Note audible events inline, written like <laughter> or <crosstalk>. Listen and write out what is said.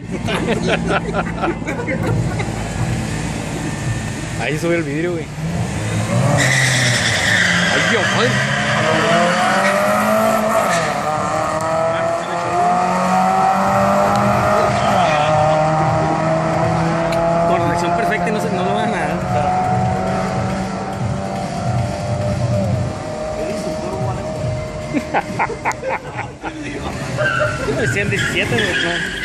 <laughs> Ahí sube el vidrio, güey. Ay, Dios, madre. Con reacción perfecta y no, se, no lo van a dar. <laughs> Decían 17, güey.